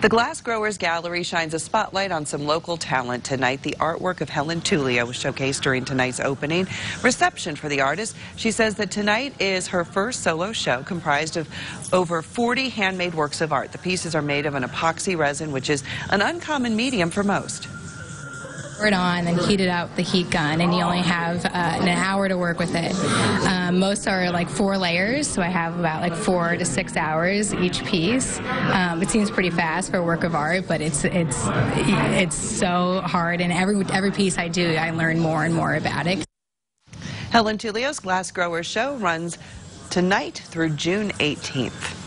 The Glass Growers Gallery shines a spotlight on some local talent tonight. The artwork of Helen Tullio was showcased during tonight's opening reception for the artist. She says that tonight is her first solo show comprised of over 40 handmade works of art. The pieces are made of an epoxy resin, which is an uncommon medium for most it on and heat it up the heat gun and you only have uh, an hour to work with it. Um, most are like four layers so i have about like four to six hours each piece. Um, it seems pretty fast for a work of art but it's it's it's so hard and every every piece i do i learn more and more about it. Helen Tullio's glass growers show runs tonight through june 18th